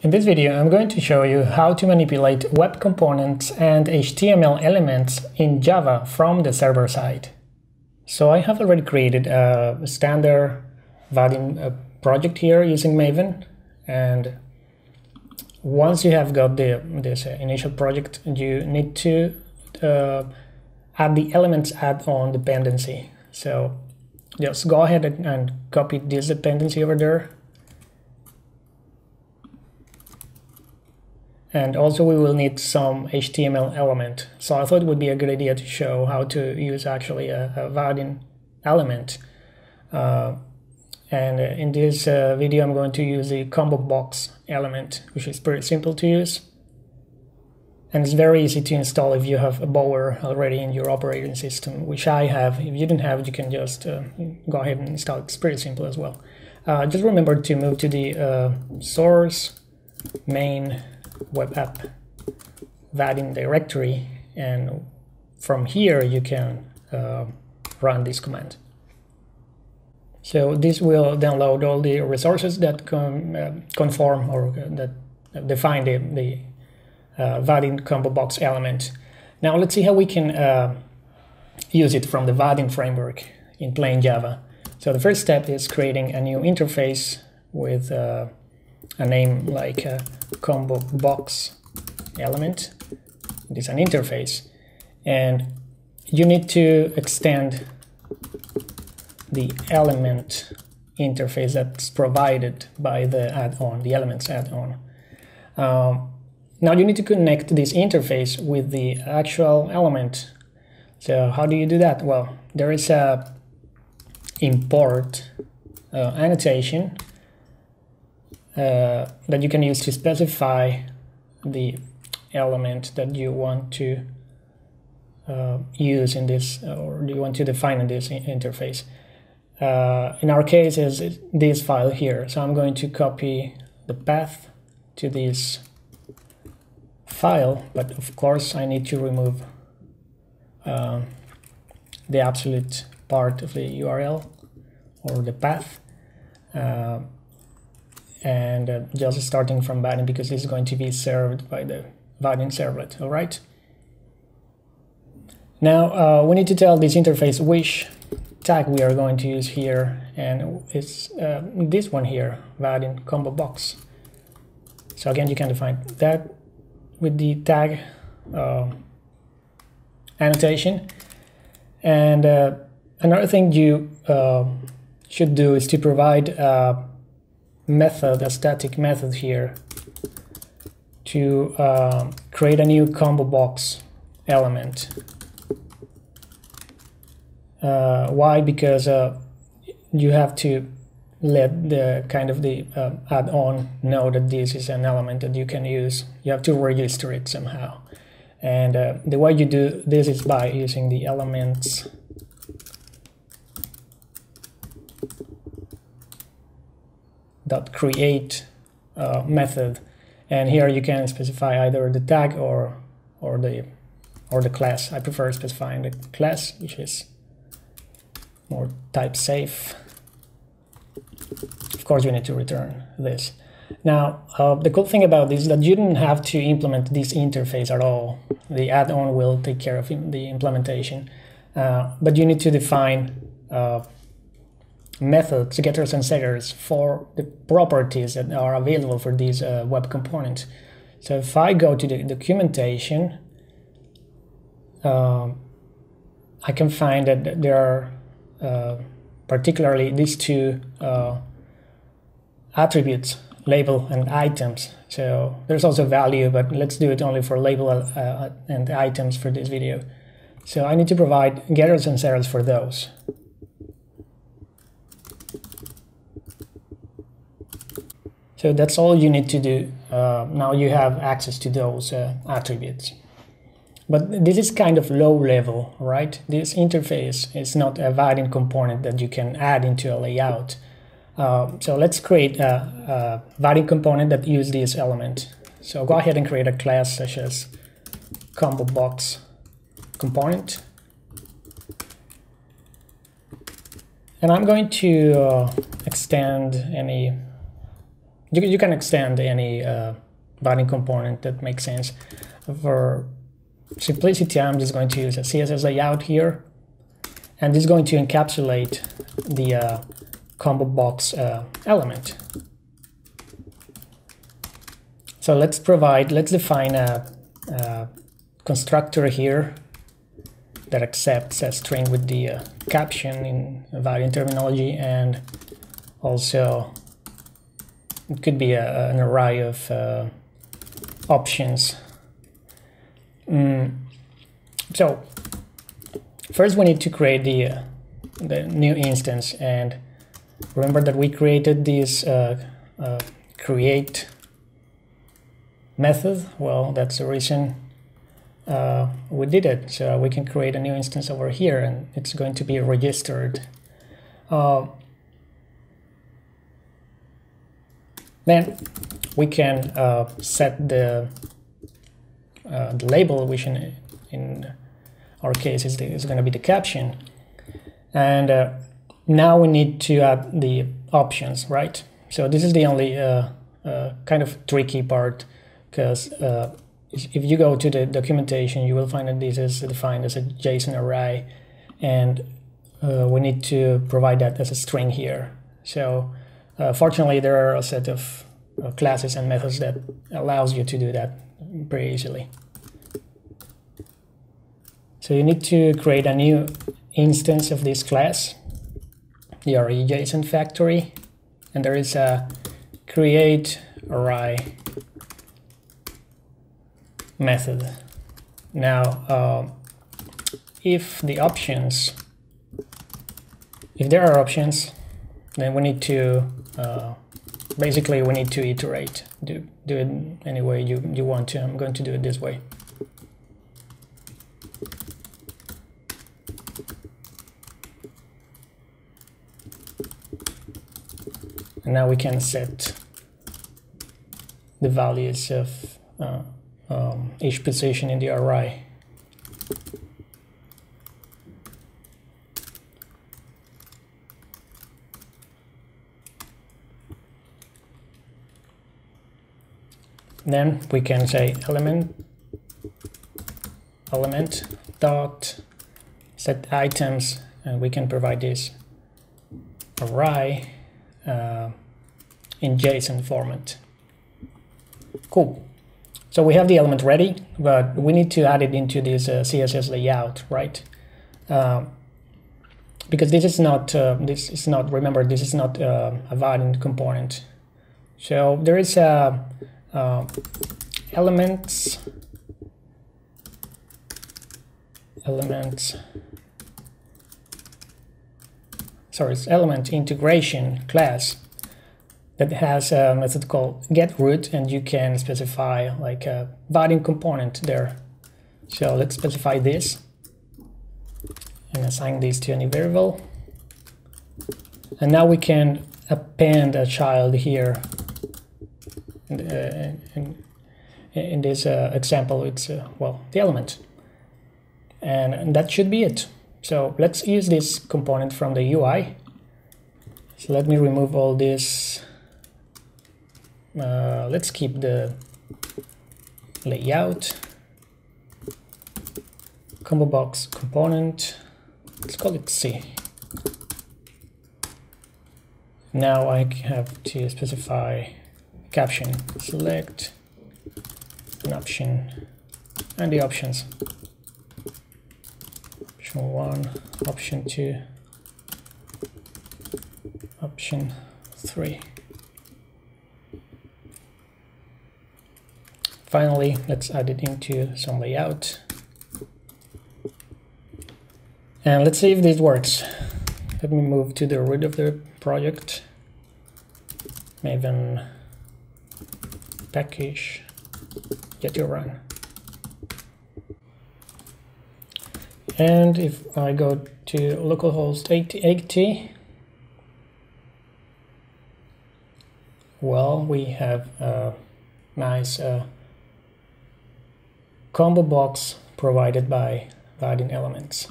In this video, I'm going to show you how to manipulate web components and HTML elements in Java from the server side. So I have already created a standard Vaadin uh, project here using Maven. And once you have got the, this uh, initial project, you need to uh, add the elements add-on dependency. So just go ahead and copy this dependency over there And also we will need some HTML element. So I thought it would be a good idea to show how to use actually a, a Vaadin element. Uh, and in this uh, video, I'm going to use the combo box element, which is pretty simple to use. And it's very easy to install if you have a Bower already in your operating system, which I have. If you don't have it, you can just uh, go ahead and install it. It's pretty simple as well. Uh, just remember to move to the uh, source main web app Vaadin directory and from here you can uh, run this command. So this will download all the resources that con uh, conform or that define the, the uh, Vaadin combo box element. Now let's see how we can uh, use it from the Vaadin framework in plain Java. So the first step is creating a new interface with uh, a name like a combo box element. It is an interface. And you need to extend the element interface that's provided by the add-on, the elements add-on. Um, now you need to connect this interface with the actual element. So how do you do that? Well, there is a import uh, annotation uh, that you can use to specify the element that you want to uh, use in this or you want to define in this interface. Uh, in our case is this file here. So I'm going to copy the path to this file, but of course I need to remove uh, the absolute part of the URL or the path. Uh, and uh, just starting from Vaadin because is going to be served by the Vaadin servlet, all right? Now uh, we need to tell this interface which tag we are going to use here and it's uh, this one here, Vaadin combo box. So again, you can define that with the tag uh, annotation. And uh, another thing you uh, should do is to provide method, a static method here to uh, create a new combo box element. Uh, why? Because uh, you have to let the kind of the uh, add-on know that this is an element that you can use. You have to register it somehow. And uh, the way you do this is by using the elements dot create uh, method. And here you can specify either the tag or or the or the class. I prefer specifying the class which is more type safe. Of course you need to return this. Now uh, the cool thing about this is that you don't have to implement this interface at all. The add-on will take care of the implementation. Uh, but you need to define uh, methods, getters and setters for the properties that are available for these uh, web components. So if I go to the documentation, uh, I can find that there are uh, particularly these two uh, attributes, label and items. So there's also value, but let's do it only for label uh, and items for this video. So I need to provide getters and setters for those. So that's all you need to do. Uh, now you have access to those uh, attributes. But this is kind of low level, right? This interface is not a Vaadin component that you can add into a layout. Uh, so let's create a, a component that uses this element. So go ahead and create a class such as combo box component. And I'm going to uh, extend any you, you can extend any uh, Vaadin component that makes sense. For simplicity, I'm just going to use a CSS layout here, and this is going to encapsulate the uh, combo box uh, element. So let's provide, let's define a, a constructor here that accepts a string with the uh, caption in Vaadin terminology and also it could be a, an array of uh, options. Mm. So first we need to create the, uh, the new instance and remember that we created this uh, uh, create method. Well, that's the reason uh, we did it. So we can create a new instance over here and it's going to be registered. Uh, then we can uh, set the, uh, the label, which in, in our case is, is going to be the caption. And uh, now we need to add the options, right? So this is the only uh, kind of tricky part because if you go to the documentation, you will find that this is defined as a JSON array, and uh, we need to provide that as a string here. So uh, fortunately, there are a set of uh, classes and methods that allows you to do that pretty easily. So you need to create a new instance of this class, the RE-JSON factory, and there is a create array method. Now, uh, if the options, if there are options, then we need to, uh, basically we need to iterate, do, do it any way you, you want to. I'm going to do it this way. And now we can set the values of uh, um, each position in the array. Then we can say element element dot set items and we can provide this array uh, in JSON format. Cool. So we have the element ready, but we need to add it into this uh, CSS layout, right? Uh, because this is not, uh, this is not, remember, this is not uh, a valid component. So there is a uh, elements, elements, sorry, it's element integration class that has a method called get root and you can specify like a Vaadin component there. So let's specify this and assign this to any variable. And now we can append a child here. In, uh, in, in this uh, example, it's, uh, well, the element. And, and that should be it. So let's use this component from the UI. So let me remove all this uh, let's keep the layout combo box component let's call it C now I have to specify caption select an option and the options option 1 option 2 option 3 Finally, let's add it into some layout. And let's see if this works. Let me move to the root of the project. Maven package jetty run. And if I go to localhost 8080, well, we have a nice uh, combo box provided by Vaadin Elements.